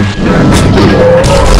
Let's go.